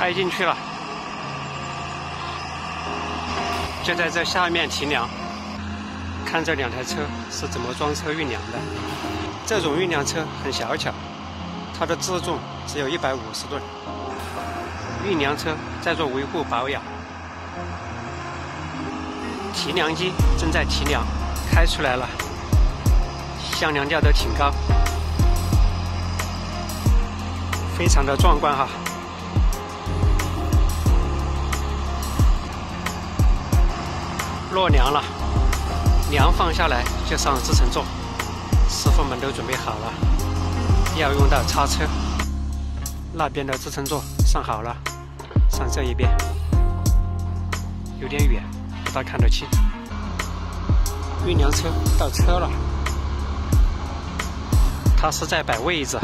开进去了，就在这下面提梁。看这两台车是怎么装车运粮的。这种运粮车很小巧，它的自重只有一百五十吨。运粮车在做维护保养，提梁机正在提梁，开出来了，向梁架都挺高，非常的壮观哈。落梁了，梁放下来就上支撑座，师傅们都准备好了，要用到叉车。那边的支撑座上好了，上这一边有点远，不大看得清。运粮车到车了，它是在摆位置。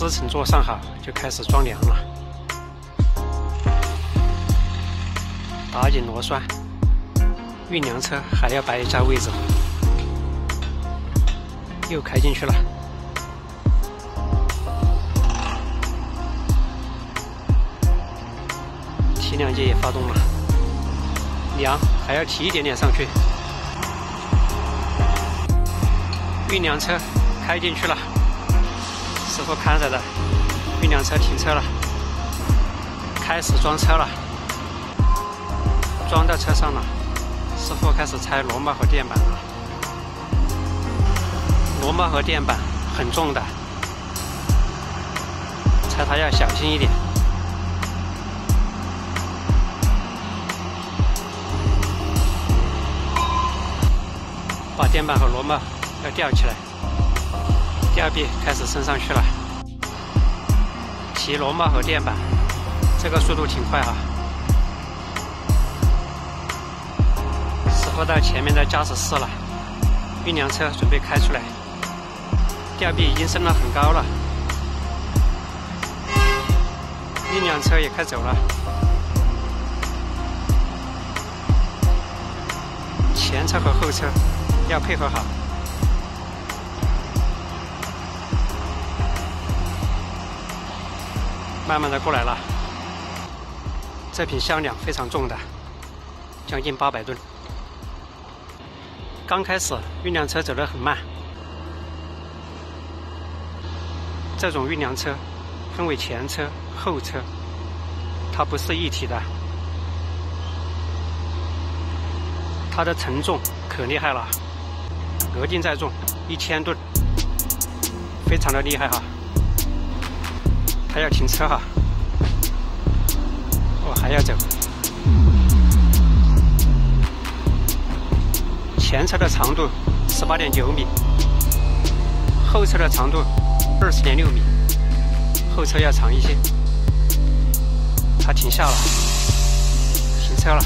支撑座上好，就开始装梁了，打紧螺栓。运粮车还要摆一下位置，又开进去了。提梁机也发动了，梁还要提一点点上去。运粮车开进去了，师傅看着的，运粮车停车了，开始装车了，装到车上了。师傅开始拆螺帽和垫板了，螺帽和垫板很重的，拆它要小心一点，把垫板和螺帽要吊起来，吊臂开始升上去了，提螺帽和垫板，这个速度挺快哈。到前面的驾驶室了，运粮车准备开出来，吊臂已经升了很高了，运粮车也开走了，前车和后车要配合好，慢慢的过来了，这瓶箱粮非常重的，将近八百吨。刚开始运粮车走得很慢，这种运粮车分为前车、后车，它不是一体的，它的承重可厉害了，额定载重一千吨，非常的厉害哈。它要停车哈，我还要走。前车的长度十八点九米，后车的长度二十点六米，后车要长一些。他停下了，停车了。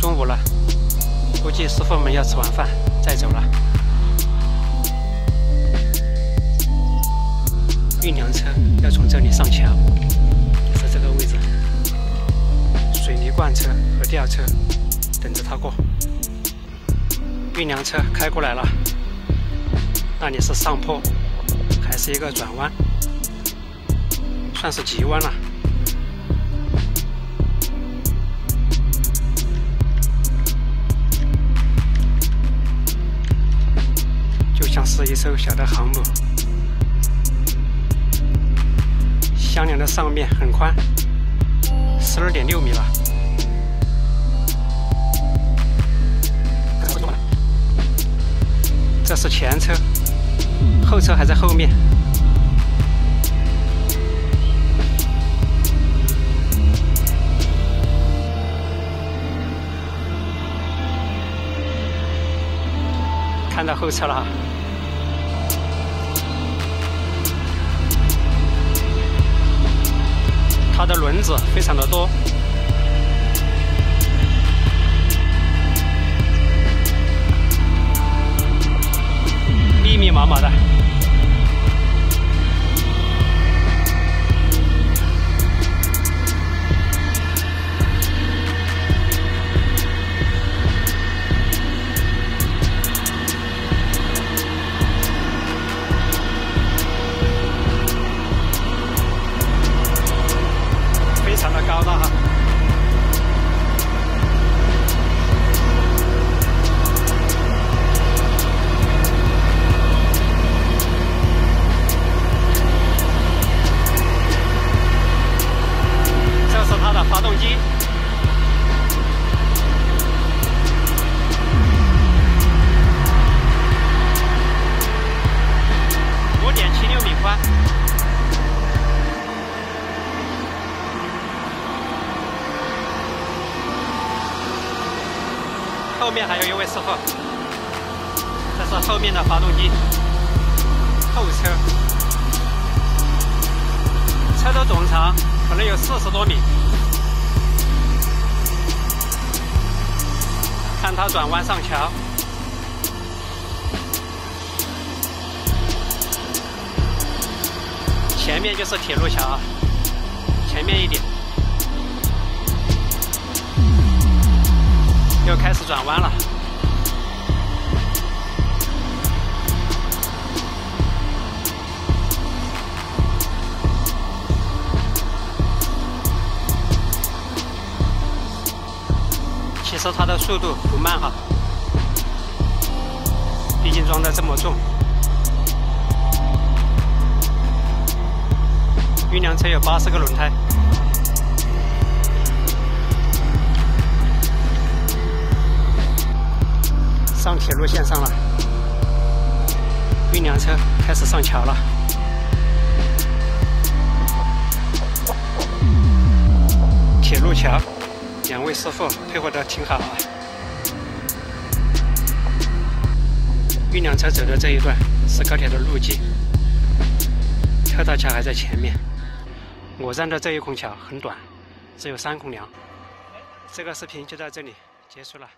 中午了，估计师傅们要吃完饭再走了。运粮车要从这里上桥，是这个位置。水泥罐车和吊车等着他过，运粮车开过来了，那里是上坡，还是一个转弯，算是急弯了，就像是一艘小的航母。箱梁的上面很宽。十二点六米了，这是前车，后车还在后面。看到后车了哈。它的轮子非常的多，密密麻麻的。高了。后面还有一位师傅，这是后面的发动机，后车，车的总长可能有四十多米。看他转弯上桥，前面就是铁路桥，前面一点，又开始转弯了。其实它的速度不慢哈，毕竟装的这么重。运粮车有八十个轮胎，上铁路线上了，运粮车开始上桥了，铁路桥。两位师傅配合的挺好啊！运粮车走的这一段是高铁的路基，特大桥还在前面。我站的这一孔桥很短，只有三孔梁。这个视频就到这里结束了。